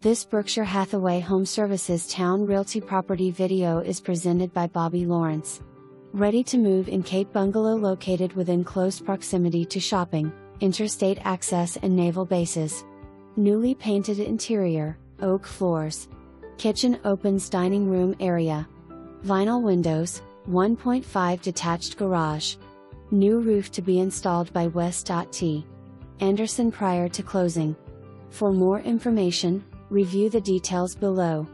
This Berkshire Hathaway Home Services Towne Realty property video is presented by Bobby Lawrence. Ready to move in Cape Bungalow located within close proximity to shopping, interstate access and naval bases. Newly painted interior, oak floors. Kitchen opens dining room area. Vinyl windows, 1.5 detached garage. New roof to be installed by West.T. Anderson prior to closing. For more information, review the details below.